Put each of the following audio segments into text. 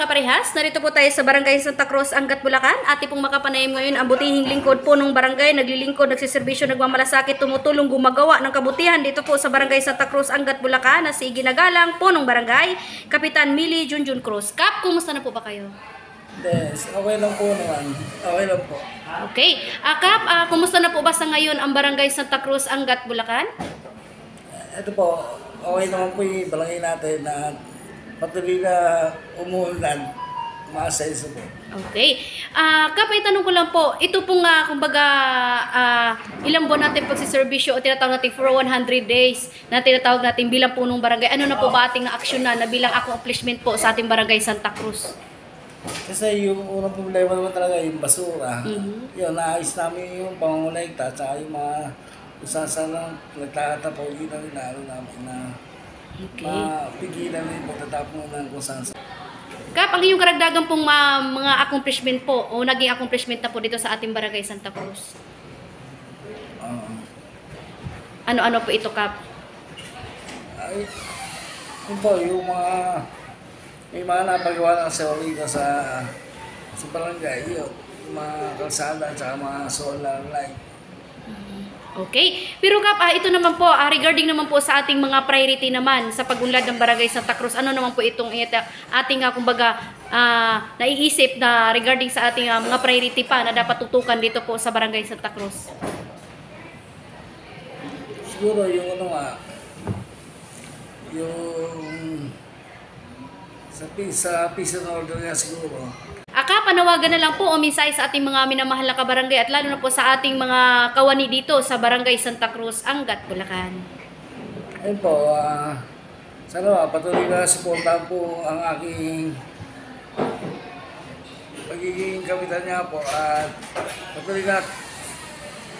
kaparehas, narito po tayo sa Barangay Santa Cruz, Angat, Bulacan. Ati pong makapanayam ngayon ang butihing lingkod po ng barangay, naglilingkod, nagsiservisyo, nagmamalasakit, tumutulong, gumagawa ng kabutihan dito po sa Barangay Santa Cruz, Angat, Bulacan na si Ginagalang po ng barangay, Kapitan Mili Junjun Cruz. Kap, kumusta na po ba kayo? Yes, okay lang po naman. Okay lang po. Okay. Ah, Kap, ah, kumusta na po ba sa ngayon ang Barangay Santa Cruz, Angat, Bulacan? Ito po, okay naman po yung balangay natin na patuloy na umuulan. Maasenso po. Okay. Ah, Kap, ay tanong ko lang po, ito pong nga, kumbaga, ah, ilang buwan natin pagsiservisyo o tinatawag natin for 100 days na tinatawag natin bilang punong barangay. Ano na po ba ating aksyon na, na bilang accomplishment po sa ating barangay Santa Cruz? Kasi yung unang problema naman talaga yung basura. Mhm. Yun, naayos namin yung pangungulikta at saka yung mga saan lang nagtatapos yun ang inaano namin na Okay. mapigilan na yung pagtatapon ng kung saan saan. Kap, ang karagdagan pong ma- mga accomplishment po o naging accomplishment na po dito sa ating barangay Santa Cruz. Oo. Ano-ano po ito, Kap? ay, yun po, yung mga may mga napagawa ng Seorita sa sa barangay, yun, yung mga kalsada at mga solar light. Okay. Pero Kap, ah, ito naman po, ah, regarding naman po sa ating mga priority naman sa pagunlad ng Barangay Santa Cruz, ano naman po itong ita- ating, ah, kumbaga, ah, naiisip na regarding sa ating ah, mga priority pa na dapat tutukan dito po sa Barangay Santa Cruz? Siguro yung ano nga, yung sa, pi- sa peace and order nga siguro. Panawagan na lang po o mensahe sa ating mga minamahal na kabarangay at lalo na po sa ating mga kawani dito sa Barangay Santa Cruz, Angat, Bulacan. Ayun po, ah, sana patuloy na suportahan po ang aking pagiging kapitan niya po at patuloy na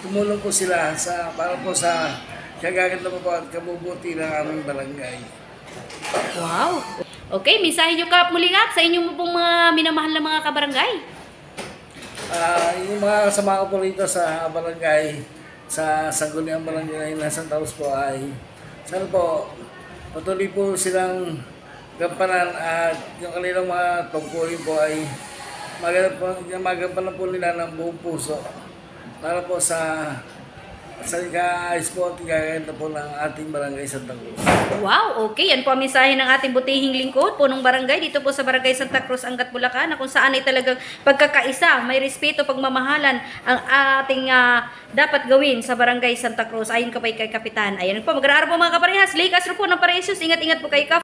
tumulong po sila sa para po sa kagaganda po po at kabubuti ng aming barangay. Wow! Okay, mensahe nyo Kap muli Kap sa inyong pong mga minamahal na mga kabarangay. Ah, yung mga kasama ko po rito sa barangay, sa Sangguniang Barangay na Santa Cruz po ay sana po patuloy po silang gampanan at yung kanilang mga tungkulin po ay magampanan po nila ng buong puso para po sa sa ika-ayos po at ikaganda po ng ating barangay Santa Cruz. Wow, okay. Yan po ang mensahe ng ating butihing lingkod, punong barangay, dito po sa barangay Santa Cruz, Angat, Bulacan, na kung saan ay talagang pagkakaisa, may respeto, pagmamahalan ang ating ah, dapat gawin sa barangay Santa Cruz. Ayon ka pa kay Kapitan. Ayan po, mag-aaral po mga kaparehas. Lake Astro po ng Paresos. Ingat-ingat po kay Kap.